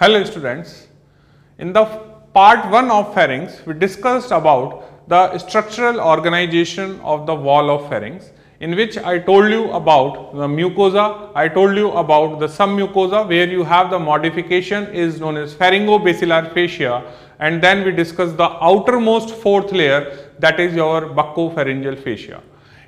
Hello students. In the part 1 of pharynx, we discussed about the structural organization of the wall of pharynx in which I told you about the mucosa, I told you about the submucosa where you have the modification is known as pharyngobasilar fascia and then we discussed the outermost fourth layer that is your buccopharyngeal fascia.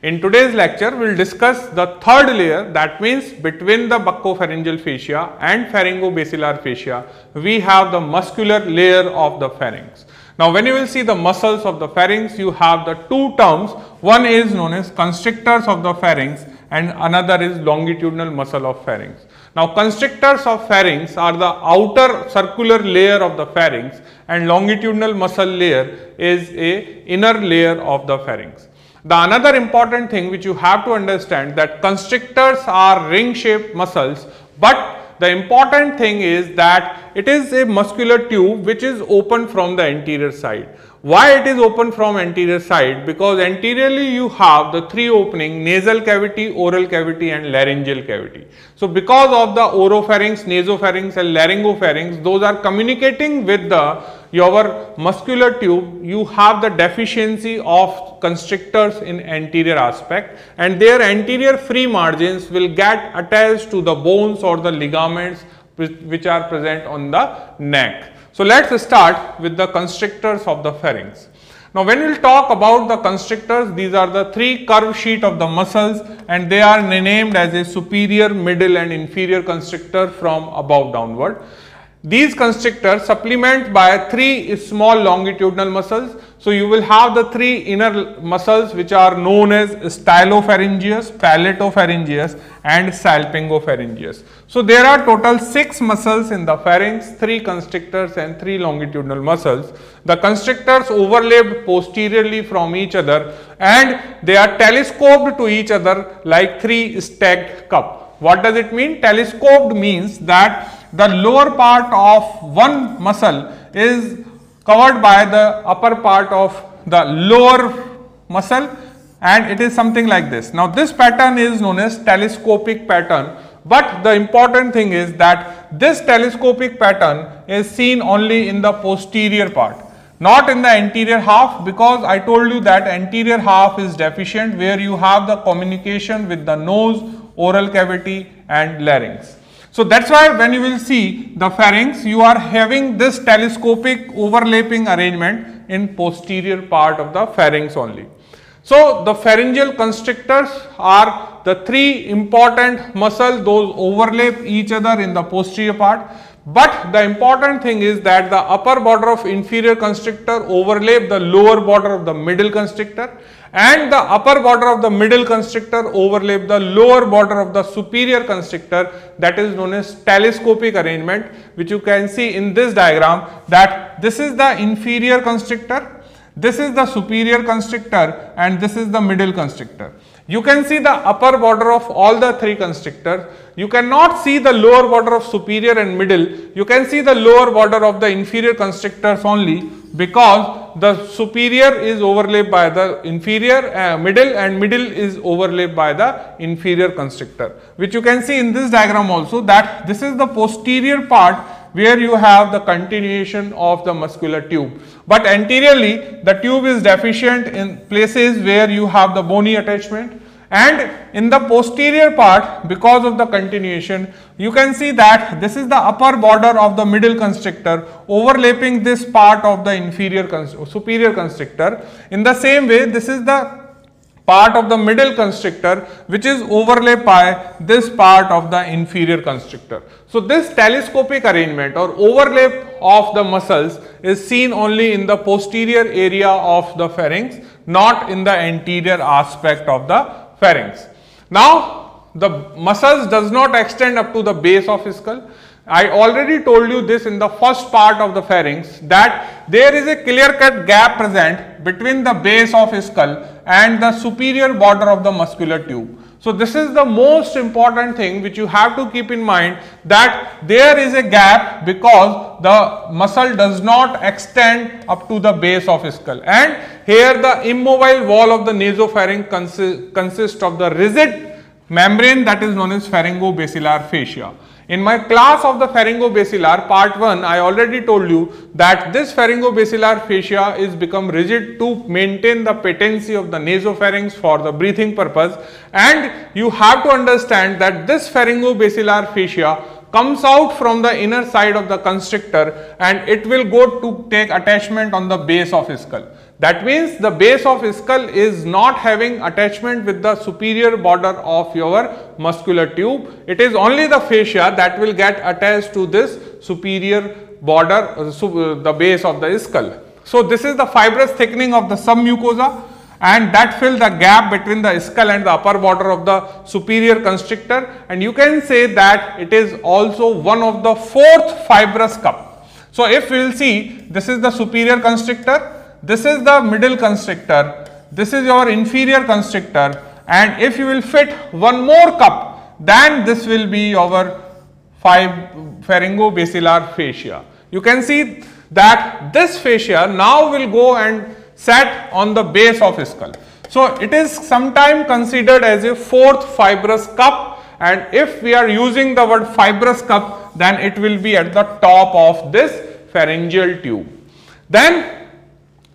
In today's lecture, we will discuss the third layer that means between the buccopharyngeal fascia and pharyngobasilar fascia, we have the muscular layer of the pharynx. Now, when you will see the muscles of the pharynx, you have the two terms, one is known as constrictors of the pharynx and another is longitudinal muscle of pharynx. Now, constrictors of pharynx are the outer circular layer of the pharynx and longitudinal muscle layer is a inner layer of the pharynx. The another important thing which you have to understand that constrictors are ring shaped muscles but the important thing is that it is a muscular tube which is open from the anterior side. Why it is open from anterior side? Because anteriorly you have the three opening nasal cavity, oral cavity and laryngeal cavity. So because of the oropharynx, nasopharynx and laryngopharynx, those are communicating with the your muscular tube, you have the deficiency of constrictors in anterior aspect and their anterior free margins will get attached to the bones or the ligaments which are present on the neck. So, let us start with the constrictors of the pharynx. Now, when we will talk about the constrictors, these are the three curve sheet of the muscles and they are named as a superior, middle and inferior constrictor from above downward. These constrictors supplement by three small longitudinal muscles. So, you will have the three inner muscles which are known as stylopharyngeus, palatopharyngeus and salpingopharyngeus. So, there are total 6 muscles in the pharynx, 3 constrictors and 3 longitudinal muscles. The constrictors overlap posteriorly from each other and they are telescoped to each other like 3 stacked cup. What does it mean? Telescoped means that the lower part of one muscle is covered by the upper part of the lower muscle and it is something like this. Now this pattern is known as telescopic pattern but the important thing is that this telescopic pattern is seen only in the posterior part not in the anterior half because I told you that anterior half is deficient where you have the communication with the nose, oral cavity and larynx. So that's why when you will see the pharynx, you are having this telescopic overlapping arrangement in posterior part of the pharynx only. So the pharyngeal constrictors are the three important muscles, those overlap each other in the posterior part. But the important thing is that the upper border of inferior constrictor overlap the lower border of the middle constrictor and the upper border of the middle constrictor overlap the lower border of the superior constrictor that is known as telescopic arrangement which you can see in this diagram that this is the inferior constrictor, this is the superior constrictor and this is the middle constrictor. You can see the upper border of all the three constrictors. You cannot see the lower border of superior and middle. You can see the lower border of the inferior constrictors only because the superior is overlaid by the inferior uh, middle and middle is overlaid by the inferior constrictor which you can see in this diagram also that this is the posterior part where you have the continuation of the muscular tube. But anteriorly the tube is deficient in places where you have the bony attachment and in the posterior part because of the continuation you can see that this is the upper border of the middle constrictor overlapping this part of the inferior superior constrictor in the same way this is the part of the middle constrictor which is overlapped by this part of the inferior constrictor. So this telescopic arrangement or overlap of the muscles is seen only in the posterior area of the pharynx not in the anterior aspect of the pharynx. Now, the muscles does not extend up to the base of skull. I already told you this in the first part of the pharynx that there is a clear cut gap present between the base of skull and the superior border of the muscular tube. So, this is the most important thing which you have to keep in mind that there is a gap because the muscle does not extend up to the base of skull and here the immobile wall of the nasopharynx consists consist of the rigid membrane that is known as pharyngobasilar fascia. In my class of the pharyngobasilar part 1, I already told you that this pharyngobasilar fascia is become rigid to maintain the patency of the nasopharynx for the breathing purpose and you have to understand that this pharyngobasilar fascia comes out from the inner side of the constrictor and it will go to take attachment on the base of skull. That means the base of the skull is not having attachment with the superior border of your muscular tube. It is only the fascia that will get attached to this superior border, uh, uh the base of the skull. So, this is the fibrous thickening of the submucosa and that fill the gap between the skull and the upper border of the superior constrictor and you can say that it is also one of the fourth fibrous cup. So, if we will see this is the superior constrictor, this is the middle constrictor, this is your inferior constrictor and if you will fit one more cup then this will be our pharyngobasilar fascia. You can see that this fascia now will go and set on the base of skull. So, it is sometime considered as a fourth fibrous cup and if we are using the word fibrous cup then it will be at the top of this pharyngeal tube. Then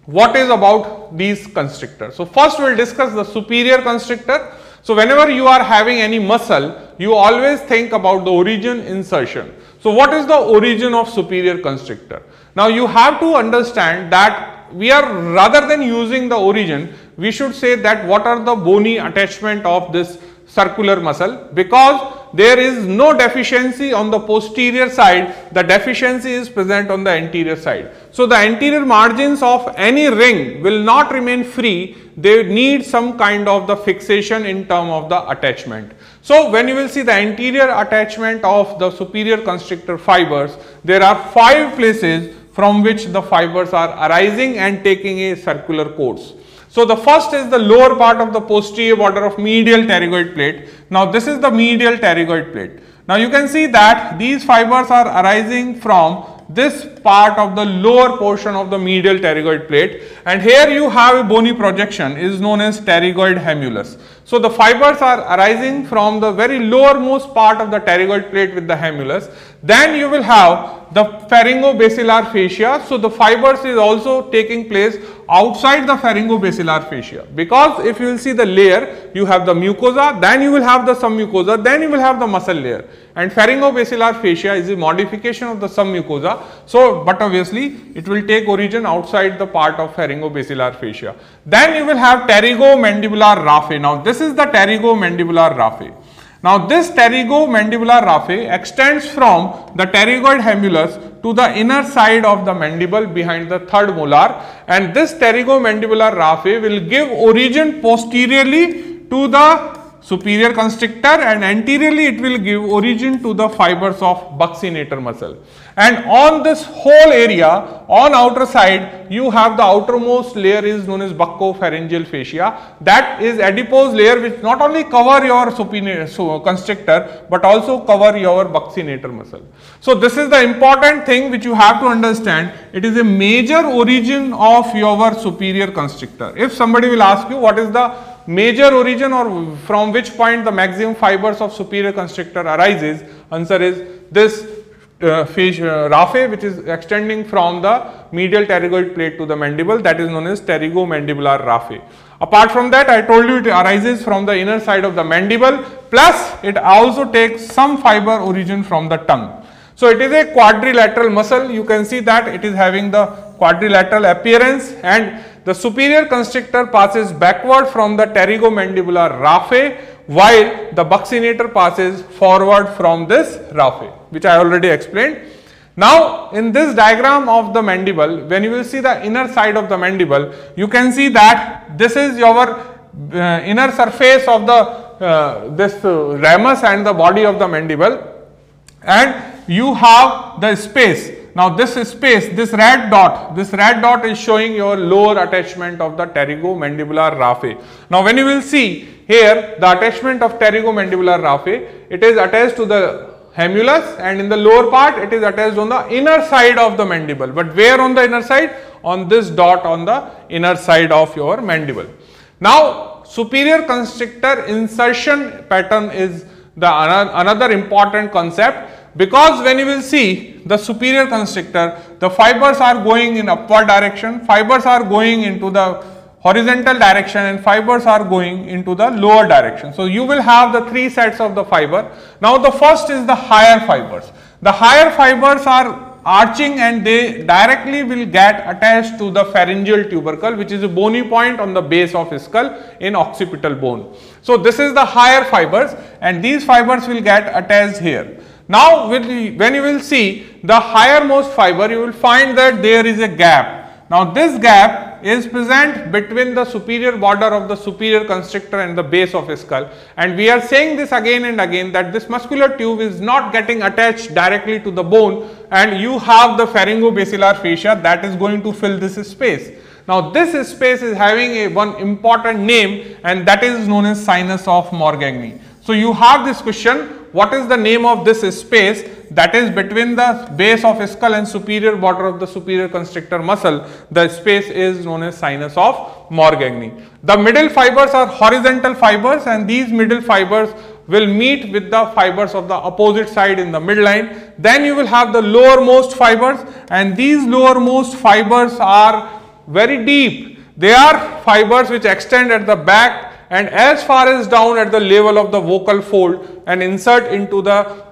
what is about these constrictors? So, first we will discuss the superior constrictor. So, whenever you are having any muscle, you always think about the origin insertion. So, what is the origin of superior constrictor? Now, you have to understand that we are rather than using the origin, we should say that what are the bony attachment of this circular muscle because there is no deficiency on the posterior side, the deficiency is present on the anterior side. So, the anterior margins of any ring will not remain free, they need some kind of the fixation in term of the attachment. So, when you will see the anterior attachment of the superior constrictor fibers, there are five places from which the fibers are arising and taking a circular course. So, the first is the lower part of the posterior border of medial pterygoid plate. Now, this is the medial pterygoid plate. Now, you can see that these fibers are arising from this part of the lower portion of the medial pterygoid plate and here you have a bony projection is known as pterygoid hamulus. So, the fibers are arising from the very lowermost part of the pterygoid plate with the hamulus. Then you will have the pharyngobasilar fascia. So, the fibers is also taking place outside the pharyngobasilar fascia because if you will see the layer you have the mucosa then you will have the submucosa then you will have the muscle layer and pharyngobasilar fascia is a modification of the submucosa. So, but obviously it will take origin outside the part of pharyngobasilar fascia. Then you will have pterygomandibular raphe. Now, this is the pterygomandibular raphe. Now, this pterygomandibular raphe extends from the pterygoid hamulus to the inner side of the mandible behind the third molar and this pterygomandibular raphe will give origin posteriorly to the superior constrictor and anteriorly it will give origin to the fibers of buccinator muscle. And on this whole area on outer side you have the outermost layer is known as buccopharyngeal fascia that is adipose layer which not only cover your superior so constrictor but also cover your buccinator muscle. So this is the important thing which you have to understand it is a major origin of your superior constrictor. If somebody will ask you what is the major origin or from which point the maximum fibers of superior constrictor arises? Answer is this uh, uh, raphe which is extending from the medial pterygoid plate to the mandible that is known as pterygomandibular raphe. Apart from that I told you it arises from the inner side of the mandible plus it also takes some fiber origin from the tongue. So, it is a quadrilateral muscle you can see that it is having the quadrilateral appearance and the superior constrictor passes backward from the pterygomandibular raphe while the buccinator passes forward from this raphe which I already explained. Now, in this diagram of the mandible, when you will see the inner side of the mandible, you can see that this is your uh, inner surface of the uh, this uh, ramus and the body of the mandible and you have the space now this space, this red dot, this red dot is showing your lower attachment of the pterygomandibular raphe. Now when you will see here the attachment of pterygomandibular raphe, it is attached to the hamulus and in the lower part it is attached on the inner side of the mandible. But where on the inner side? On this dot on the inner side of your mandible. Now superior constrictor insertion pattern is the another important concept Because when you will see the superior constrictor, the fibers are going in upward direction, fibers are going into the horizontal direction and fibers are going into the lower direction. So, you will have the three sets of the fiber. Now, the first is the higher fibers. The higher fibers are arching and they directly will get attached to the pharyngeal tubercle which is a bony point on the base of skull in occipital bone. So, this is the higher fibers and these fibers will get attached here. Now, when you will see the higher most fiber, you will find that there is a gap. Now, this gap is present between the superior border of the superior constrictor and the base of a skull and we are saying this again and again that this muscular tube is not getting attached directly to the bone and you have the pharyngobasilar fascia that is going to fill this space. Now, this space is having a one important name and that is known as sinus of Morgagni. So, you have this question what is the name of this space that is between the base of skull and superior border of the superior constrictor muscle the space is known as sinus of Morgagni. The middle fibers are horizontal fibers and these middle fibers will meet with the fibers of the opposite side in the midline. Then you will have the lowermost fibers and these lowermost fibers are very deep. They are fibers which extend at the back and as far as down at the level of the vocal fold and insert into the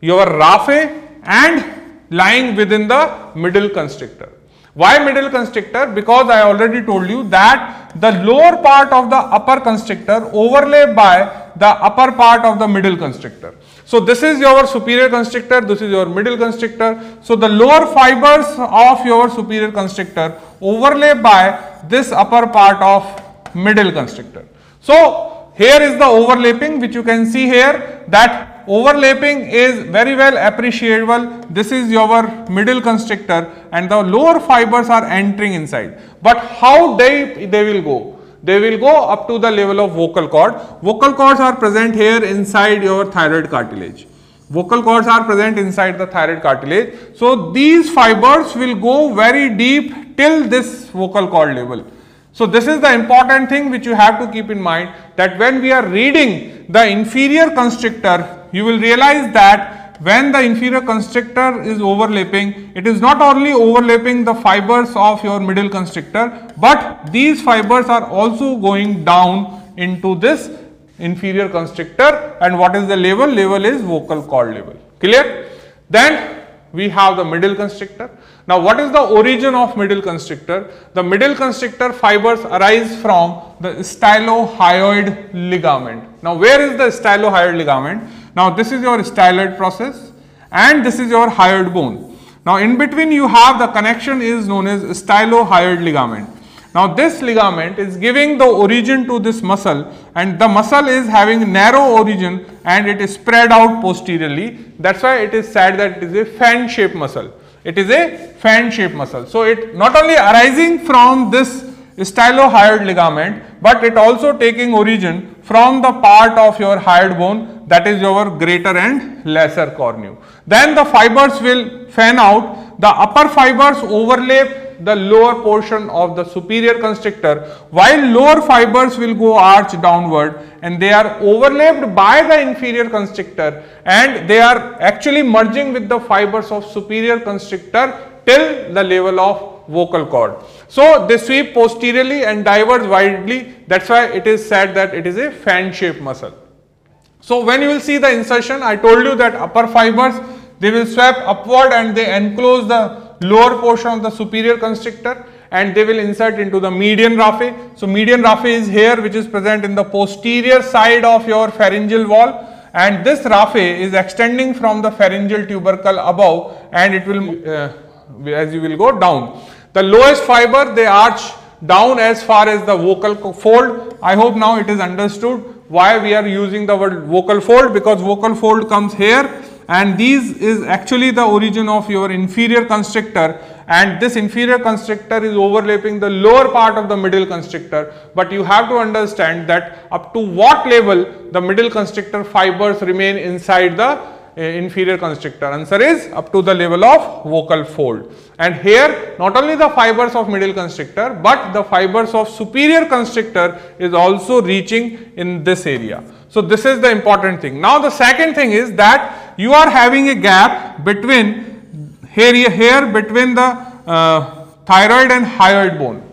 your raphe and lying within the middle constrictor. Why middle constrictor? Because I already told you that the lower part of the upper constrictor overlay by the upper part of the middle constrictor. So, this is your superior constrictor, this is your middle constrictor. So, the lower fibers of your superior constrictor overlay by this upper part of middle constrictor. So, here is the overlapping which you can see here that overlapping is very well appreciable. This is your middle constrictor and the lower fibers are entering inside. But how deep they will go? They will go up to the level of vocal cord. Vocal cords are present here inside your thyroid cartilage. Vocal cords are present inside the thyroid cartilage. So, these fibers will go very deep till this vocal cord level. So, this is the important thing which you have to keep in mind that when we are reading the inferior constrictor, you will realize that when the inferior constrictor is overlapping, it is not only overlapping the fibers of your middle constrictor, but these fibers are also going down into this inferior constrictor and what is the level? Level is vocal cord level. Clear? Then we have the middle constrictor. Now, what is the origin of middle constrictor? The middle constrictor fibers arise from the stylohyoid ligament. Now, where is the stylohyoid ligament? Now, this is your styloid process and this is your hyoid bone. Now, in between you have the connection is known as stylohyoid ligament. Now, this ligament is giving the origin to this muscle and the muscle is having narrow origin and it is spread out posteriorly. That is why it is said that it is a fan shaped muscle. It is a fan shaped muscle. So, it not only arising from this stylohyoid ligament, but it also taking origin from the part of your hyoid bone that is your greater and lesser cornu. Then the fibers will fan out, the upper fibers overlap the lower portion of the superior constrictor while lower fibers will go arch downward and they are overlapped by the inferior constrictor and they are actually merging with the fibers of superior constrictor till the level of vocal cord. So, they sweep posteriorly and diverge widely that is why it is said that it is a fan shaped muscle. So, when you will see the insertion I told you that upper fibers they will sweep upward and they enclose the lower portion of the superior constrictor and they will insert into the median raphe. So, median raphe is here which is present in the posterior side of your pharyngeal wall and this raphe is extending from the pharyngeal tubercle above and it will uh, as you will go down. The lowest fiber they arch down as far as the vocal fold. I hope now it is understood why we are using the word vocal fold because vocal fold comes here and these is actually the origin of your inferior constrictor. And this inferior constrictor is overlapping the lower part of the middle constrictor. But you have to understand that up to what level the middle constrictor fibers remain inside the uh, inferior constrictor. Answer is up to the level of vocal fold. And here not only the fibers of middle constrictor but the fibers of superior constrictor is also reaching in this area So this is the important thing. Now the second thing is that you are having a gap between here, here between the uh, thyroid and hyoid bone.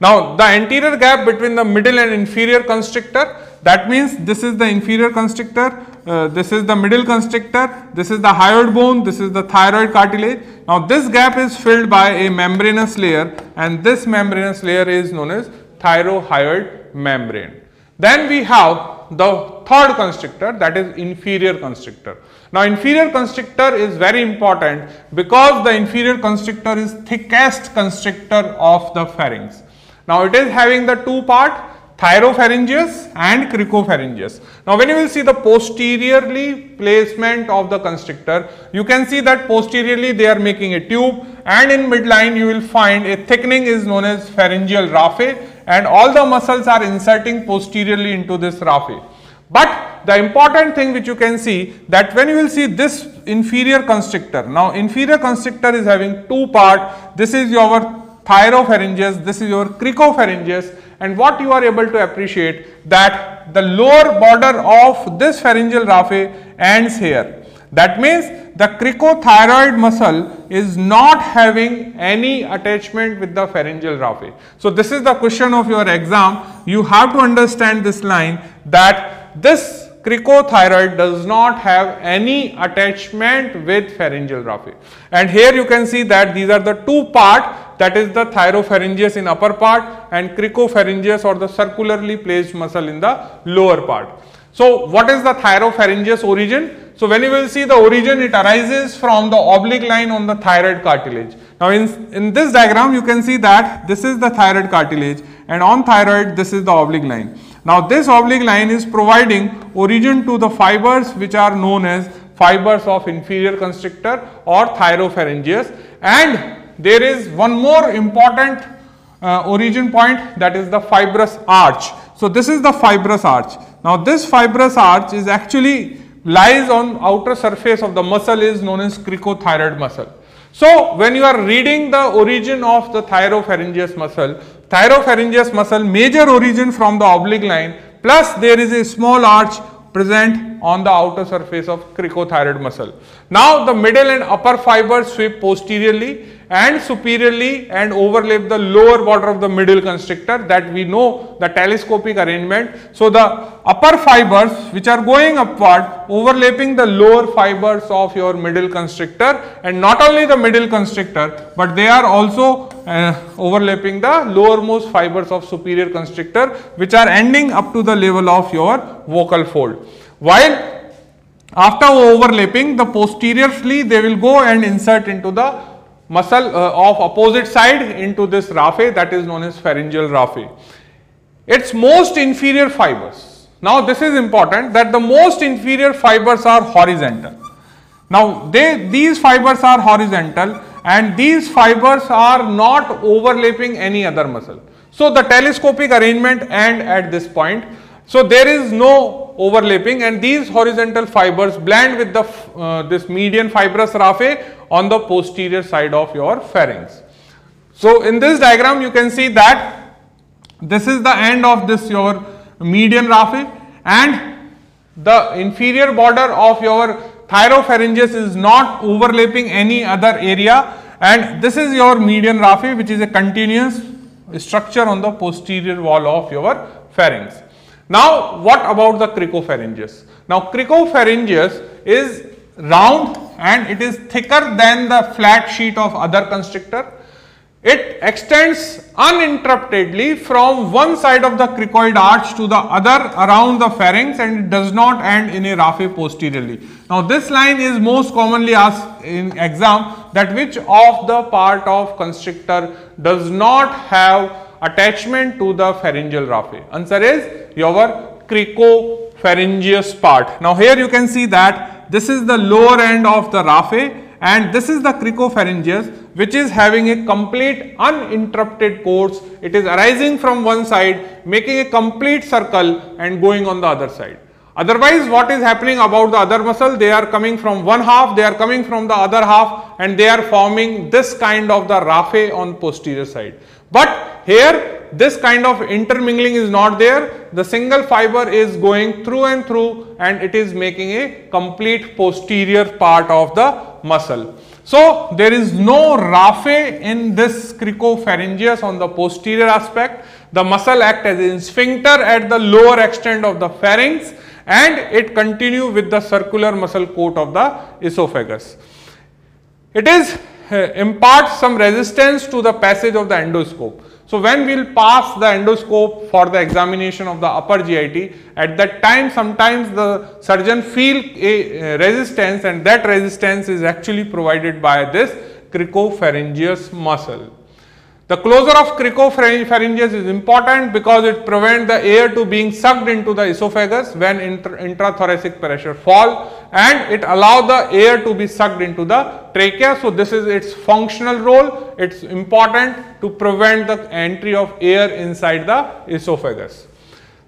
Now the anterior gap between the middle and inferior constrictor that means this is the inferior constrictor, uh, this is the middle constrictor, this is the hyoid bone, this is the thyroid cartilage. Now this gap is filled by a membranous layer and this membranous layer is known as thyrohyoid membrane. Then we have the third constrictor that is inferior constrictor. Now inferior constrictor is very important because the inferior constrictor is thickest constrictor of the pharynx. Now it is having the two part thyropharyngeus and cricopharyngeus. Now when you will see the posteriorly placement of the constrictor, you can see that posteriorly they are making a tube and in midline you will find a thickening is known as pharyngeal raphe and all the muscles are inserting posteriorly into this raphe. But the important thing which you can see that when you will see this inferior constrictor, now inferior constrictor is having two part, this is your thyropharyngeus, this is your cricopharyngeus and what you are able to appreciate that the lower border of this pharyngeal raphe ends here. That means the cricothyroid muscle is not having any attachment with the pharyngeal raphe. So this is the question of your exam. You have to understand this line that this cricothyroid does not have any attachment with pharyngeal raphe. And here you can see that these are the two part that is the thyropharyngeus in upper part and cricopharyngeus or the circularly placed muscle in the lower part. So what is the thyropharyngeus origin? So when you will see the origin, it arises from the oblique line on the thyroid cartilage. Now in, in this diagram, you can see that this is the thyroid cartilage and on thyroid, this is the oblique line. Now this oblique line is providing origin to the fibers which are known as fibers of inferior constrictor or thyropharyngeus and there is one more important uh, origin point that is the fibrous arch. So this is the fibrous arch. Now this fibrous arch is actually lies on outer surface of the muscle is known as cricothyroid muscle. So when you are reading the origin of the thyropharyngeus muscle, thyropharyngeus muscle major origin from the oblique line plus there is a small arch present on the outer surface of cricothyroid muscle. Now the middle and upper fibers sweep posteriorly and superiorly and overlap the lower border of the middle constrictor that we know the telescopic arrangement. So the upper fibers which are going upward overlapping the lower fibers of your middle constrictor and not only the middle constrictor but they are also uh, overlapping the lowermost fibers of superior constrictor which are ending up to the level of your vocal fold. While after overlapping the posteriorly they will go and insert into the muscle uh, of opposite side into this raphe that is known as pharyngeal raphe. Its most inferior fibers. Now this is important that the most inferior fibers are horizontal. Now they these fibers are horizontal and these fibers are not overlapping any other muscle. So the telescopic arrangement end at this point. So there is no overlapping and these horizontal fibers blend with the uh, this median fibrous raphe on the posterior side of your pharynx. So in this diagram you can see that this is the end of this your median raphe and the inferior border of your thyropharyngeus is not overlapping any other area and this is your median raphe which is a continuous structure on the posterior wall of your pharynx. Now what about the cricopharyngeus? Now cricopharyngeus is round and it is thicker than the flat sheet of other constrictor. It extends uninterruptedly from one side of the cricoid arch to the other around the pharynx and it does not end in a raphe posteriorly. Now this line is most commonly asked in exam that which of the part of constrictor does not have attachment to the pharyngeal raphe. Answer is your cricopharyngeus part. Now here you can see that this is the lower end of the raphe and this is the cricopharyngeus which is having a complete uninterrupted course. It is arising from one side, making a complete circle and going on the other side. Otherwise, what is happening about the other muscle? They are coming from one half, they are coming from the other half and they are forming this kind of the raphe on posterior side. But here this kind of intermingling is not there. The single fiber is going through and through and it is making a complete posterior part of the muscle. So, there is no raphe in this cricopharyngeus on the posterior aspect. The muscle act as a sphincter at the lower extent of the pharynx and it continue with the circular muscle coat of the esophagus. It is Uh, imparts some resistance to the passage of the endoscope. So, when we will pass the endoscope for the examination of the upper GIT, at that time sometimes the surgeon feel a resistance and that resistance is actually provided by this cricopharyngeus muscle. The closure of cricopharyngeus is important because it prevents the air to being sucked into the esophagus when intra intrathoracic pressure fall and it allow the air to be sucked into the trachea. So, this is its functional role. It is important to prevent the entry of air inside the esophagus.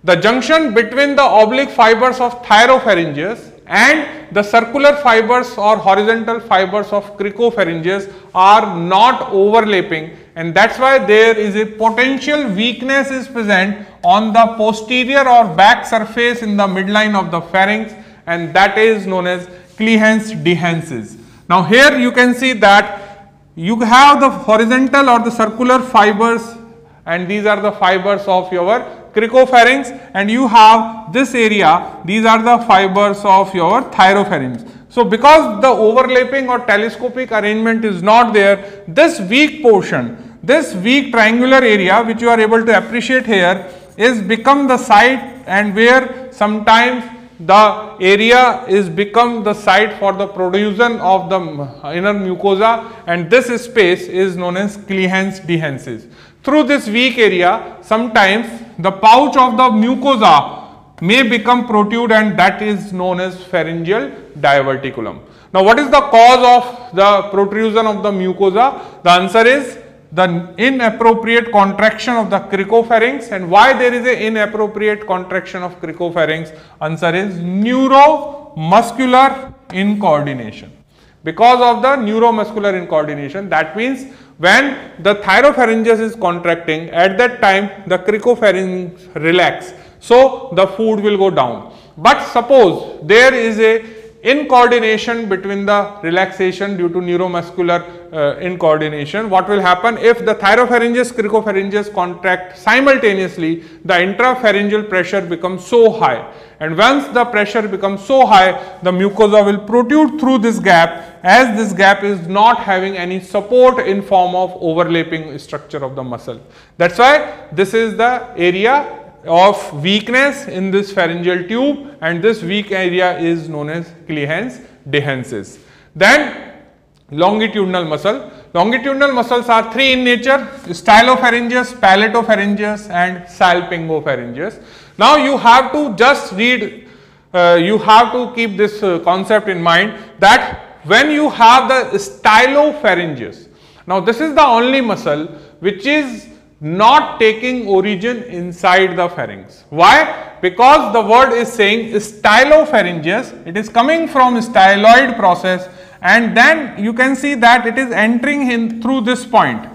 The junction between the oblique fibers of thyropharyngeus and the circular fibers or horizontal fibers of cricopharyngeus are not overlapping and that is why there is a potential weakness is present on the posterior or back surface in the midline of the pharynx and that is known as Killian's dehiscence. Now here you can see that you have the horizontal or the circular fibers and these are the fibers of your cricopharynx and you have this area these are the fibers of your thyropharynx. So, because the overlapping or telescopic arrangement is not there this weak portion this weak triangular area which you are able to appreciate here is become the site and where sometimes the area is become the site for the production of the inner mucosa and this space is known as Killian's dehiscence. Through this weak area sometimes the pouch of the mucosa may become protrude and that is known as pharyngeal diverticulum. Now what is the cause of the protrusion of the mucosa? The answer is the inappropriate contraction of the cricopharynx and why there is a inappropriate contraction of cricopharynx answer is neuromuscular incoordination because of the neuromuscular incoordination that means when the thyropharyngeus is contracting at that time the cricopharynx relax. So the food will go down. But suppose there is a in coordination between the relaxation due to neuromuscular uh, in coordination what will happen if the thyropharyngeus cricopharyngeus contract simultaneously the intrapharyngeal pressure becomes so high. And once the pressure becomes so high the mucosa will protrude through this gap as this gap is not having any support in form of overlapping structure of the muscle. That's why this is the area of weakness in this pharyngeal tube and this weak area is known as Killian's dehiscence. Then longitudinal muscle. Longitudinal muscles are three in nature stylopharyngeus, palatopharyngeus and salpingopharyngeus. Now you have to just read, uh, you have to keep this uh, concept in mind that when you have the stylopharyngeus, now this is the only muscle which is not taking origin inside the pharynx. Why? Because the word is saying stylopharyngeus, it is coming from styloid process and then you can see that it is entering in through this point.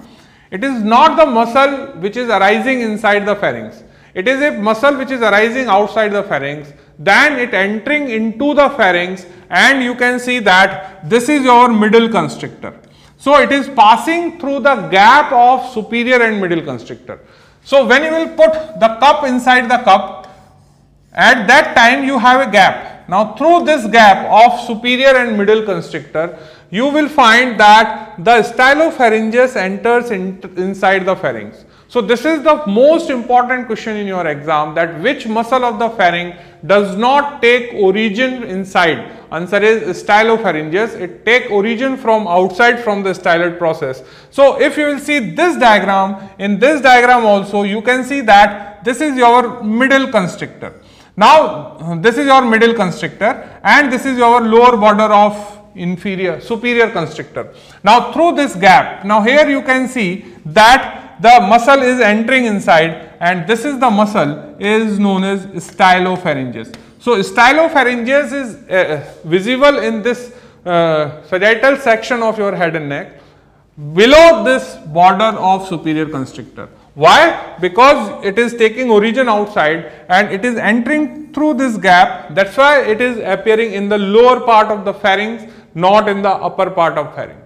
It is not the muscle which is arising inside the pharynx. It is a muscle which is arising outside the pharynx, then it entering into the pharynx and you can see that this is your middle constrictor. So, it is passing through the gap of superior and middle constrictor. So, when you will put the cup inside the cup, at that time you have a gap. Now, through this gap of superior and middle constrictor, you will find that the stylopharyngeus enters in, inside the pharynx. So, this is the most important question in your exam that which muscle of the pharynx does not take origin inside. Answer is stylopharyngeus. It take origin from outside from the styloid process. So, if you will see this diagram, in this diagram also you can see that this is your middle constrictor. Now, this is your middle constrictor and this is your lower border of inferior superior constrictor. Now, through this gap, now here you can see that the muscle is entering inside and this is the muscle is known as stylopharyngeus. So, stylopharyngeus is uh, visible in this uh, sagittal section of your head and neck below this border of superior constrictor. Why? Because it is taking origin outside and it is entering through this gap. That's why it is appearing in the lower part of the pharynx, not in the upper part of pharynx.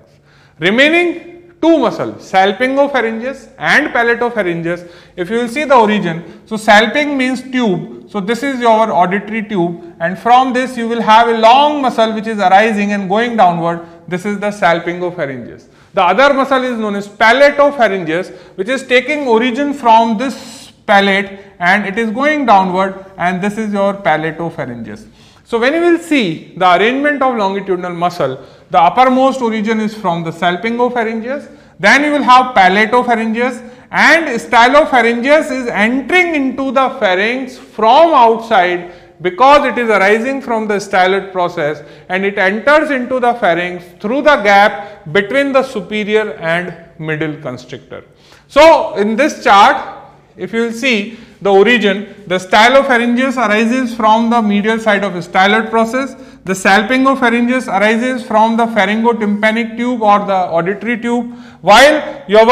Remaining two muscles, salpingopharyngeus and palatopharyngeus. If you will see the origin, so salping means tube. So this is your auditory tube and from this you will have a long muscle which is arising and going downward. This is the salpingopharyngeus. The other muscle is known as palatopharyngeus which is taking origin from this palate and it is going downward and this is your palatopharyngeus. So when you will see the arrangement of longitudinal muscle, the uppermost origin is from the salpingopharyngeus, then you will have palatopharyngeus and stylopharyngeus is entering into the pharynx from outside because it is arising from the styloid process and it enters into the pharynx through the gap between the superior and middle constrictor. So, in this chart if you will see the origin, the stylopharyngeus arises from the medial side of the styloid process, the salpingopharyngeus arises from the pharyngotympanic tube or the auditory tube, while your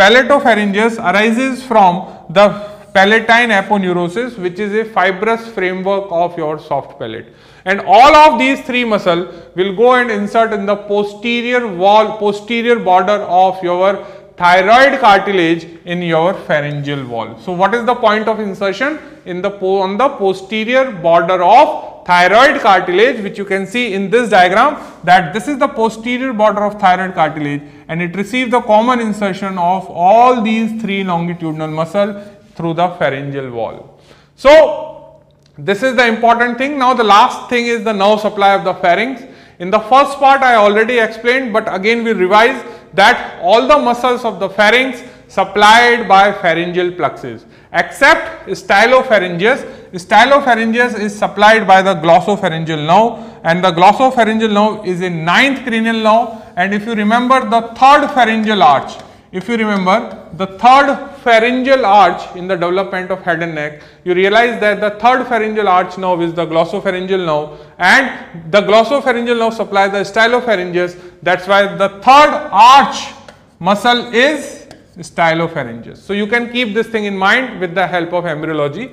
palatopharyngeus arises from the palatine aponeurosis which is a fibrous framework of your soft palate. And all of these three muscle will go and insert in the posterior wall posterior border of your thyroid cartilage in your pharyngeal wall. So, what is the point of insertion? In the on the posterior border of thyroid cartilage which you can see in this diagram that this is the posterior border of thyroid cartilage and it receives the common insertion of all these three longitudinal muscle through the pharyngeal wall. So, this is the important thing. Now, the last thing is the nerve supply of the pharynx. In the first part I already explained, but again we revise that all the muscles of the pharynx supplied by pharyngeal plexus except stylopharyngeus. Stylopharyngeus is supplied by the glossopharyngeal nerve and the glossopharyngeal nerve is a ninth cranial nerve and if you remember the third pharyngeal arch if you remember the third pharyngeal arch in the development of head and neck, you realize that the third pharyngeal arch nerve is the glossopharyngeal nerve and the glossopharyngeal nerve supplies the stylopharyngeus. That's why the third arch muscle is stylopharyngeus. So, you can keep this thing in mind with the help of embryology.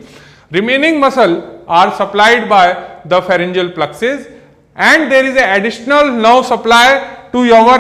Remaining muscle are supplied by the pharyngeal plexus and there is an additional nerve supply to your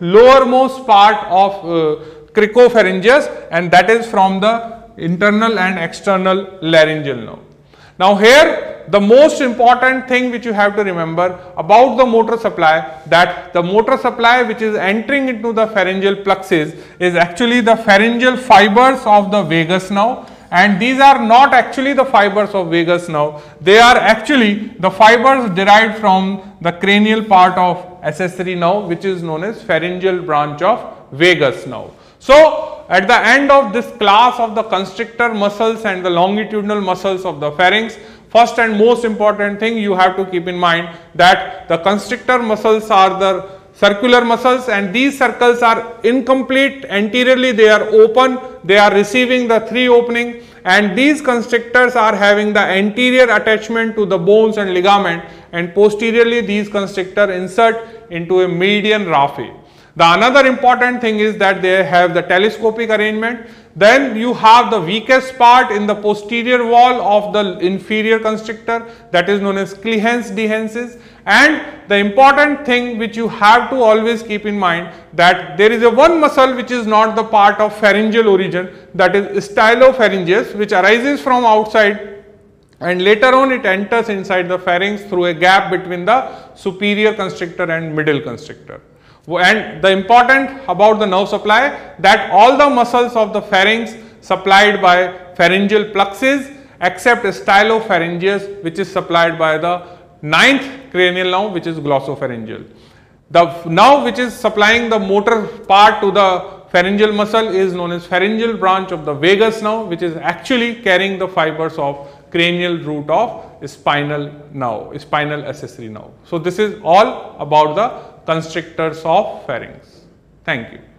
lowermost part of uh, cricopharyngeus and that is from the internal and external laryngeal nerve. Now here the most important thing which you have to remember about the motor supply that the motor supply which is entering into the pharyngeal plexus is actually the pharyngeal fibers of the vagus nerve. And these are not actually the fibers of vagus nerve. They are actually the fibers derived from the cranial part of accessory nerve which is known as pharyngeal branch of vagus nerve. So at the end of this class of the constrictor muscles and the longitudinal muscles of the pharynx first and most important thing you have to keep in mind that the constrictor muscles are the circular muscles and these circles are incomplete anteriorly they are open they are receiving the three opening and these constrictors are having the anterior attachment to the bones and ligament and posteriorly these constrictor insert into a median raphe. The another important thing is that they have the telescopic arrangement. Then you have the weakest part in the posterior wall of the inferior constrictor that is known as Killians dehiscence and the important thing which you have to always keep in mind that there is a one muscle which is not the part of pharyngeal origin that is stylopharyngeus which arises from outside and later on it enters inside the pharynx through a gap between the superior constrictor and middle constrictor. And the important about the nerve supply that all the muscles of the pharynx supplied by pharyngeal plexus except stylopharyngeus which is supplied by the ninth cranial nerve which is glossopharyngeal. The nerve which is supplying the motor part to the pharyngeal muscle is known as pharyngeal branch of the vagus nerve which is actually carrying the fibers of cranial root of spinal nerve, spinal accessory nerve. So, this is all about the constrictors of pharynx. Thank you.